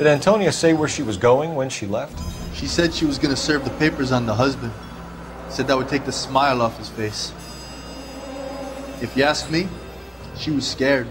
Did Antonia say where she was going when she left? She said she was going to serve the papers on the husband. Said that would take the smile off his face. If you ask me, she was scared.